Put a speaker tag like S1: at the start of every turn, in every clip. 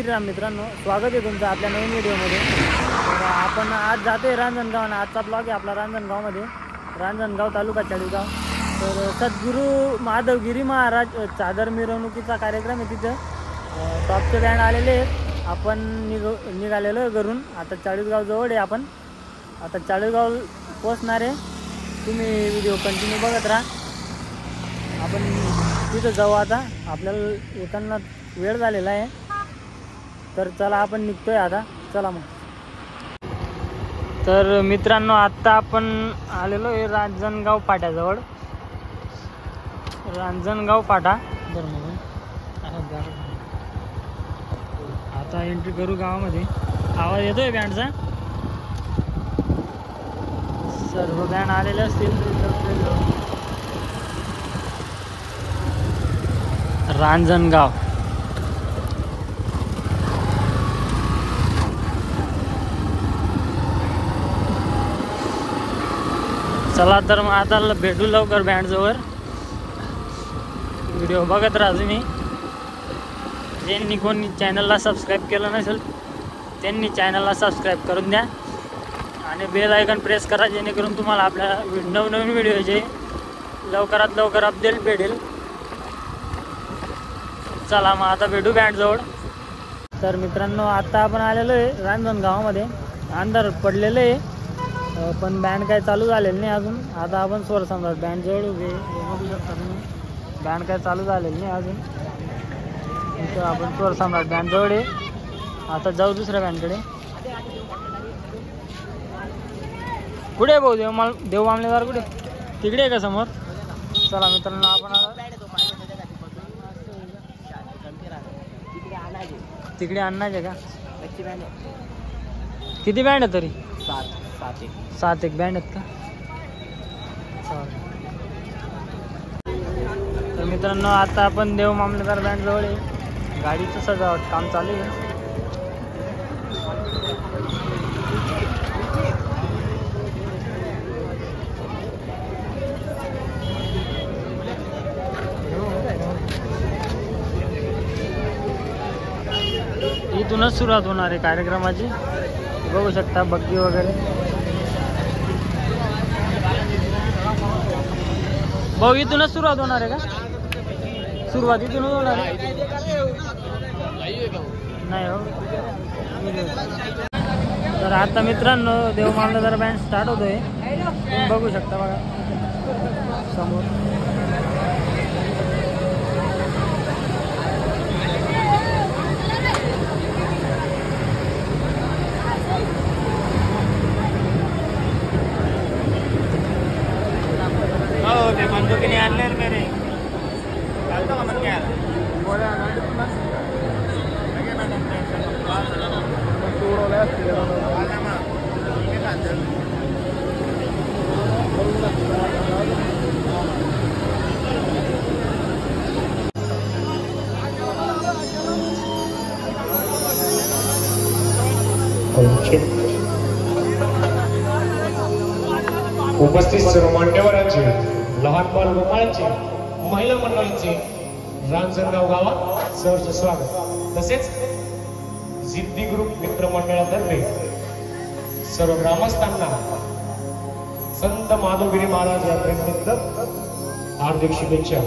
S1: श्रीराम मित्रांनो स्वागत आहे तुमचं आपल्या नवीन व्हिडिओमध्ये. तर आपण आज जातो आहे रांजणगाव आजचा ब्लॉग आहे आपला रांजणगावमध्ये. रांजणगाव तालुका चाळीसगाव. तर सद्गुरू माधवगिरी महाराज चादर मिरवणुकीचा कार्यक्रम आहे तिथं. टॉपचे बँड आलेले आहेत. आपण निघ निघालेलो आहे घरून. आता चाळीसगाव जवळ आहे आपण. आता चाळीसगाव पोचणार आहे. तुम्ही व्हिडिओ कंटिन्यू बघत राहा. आपण तिथं जाऊ आता. आपल्याला येताना वेळ झालेला आहे. तर चला आपण निघतोय आता. चला मग. तर मित्रांनो आत्ता आपण आलेलो आहे रांजणगाव पाट्याजवळ रांजणगाव पाटा बरं मग आता आता एंट्री करू गावामध्ये. आवाज येतोय बँडचा? सर्व बँड आलेले असतील. रांजणगाव. चला तर मग आता ल- भेटू लवकर बँडजवळ व्हिडिओ बघत राहा तुम्ही. ज्यांनी कोणी चॅनलला सबस्क्राईब केलं नसेल त्यांनी चॅनलला सबस्क्राईब करून द्या. आणि बेल आयकन प्रेस करा जेणेकरून तुम्हाला आपल्या नवनवीन व्हिडिओचे लवकरात लवकर अपडेट भेटेल. चला मग आता भेटू बँडजवळ तर मित्रांनो आता आपण आलेलो आहे रांजण गावामध्ये अंधार पडलेलं आहे. पण बँड काय चालू झालेलं नाही अजून. आता आपण स्वर सम्राट बँडजवळ उभे बघू शकता तुम्ही. बँड काय चालू झालेलं नाही अजून. इथं आपण स्वर सम्राट बँडजवळ आहे. आता जाऊ दुसऱ्या बँडकडे कुठे आहे भाऊ देव माल देव मामलेदार कुठे? तिकडे आहे का समोर? चला मित्रांनो आपण आता तिकडे आणण्याचे का? किती बँड आहे तरी?
S2: सात. सात एक.
S1: सात एक बँड आहेत का? चालेल. तर मित्रांनो आता आपण देव मामलेदार बँड जवळ आहे गाडीचं सजावट काम चालू आहे. इथूनच सुरुवात होणार आहे कार्यक्रमाची. बघू शकता बग्गी वगैरे. भाऊ इथूनच सुरुवात होणार आहे का? सुरुवात इथूनच होणार आहे? नाही हो. तर आता मित्रांनो देव मामलेदार बँड स्टार्ट होतोय बघू शकता बघा. समोर
S2: हो ते बंदुकीने आणले रे मेरे। चालतो का मग घ्यायला
S3: उपस्थित सर्व मान्यवरांचे लहान बाल गोपाळांचे महिला मंडळांचे रांजणगाव गावात सहर्ष स्वागत. तसेच सिद्धी ग्रुप मित्र मंडळातर्फे सर्व ग्रामस्थांना संत माधवगिरी महाराज यात्रेनिमित्त हार्दिक शुभेच्छा.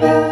S1: तर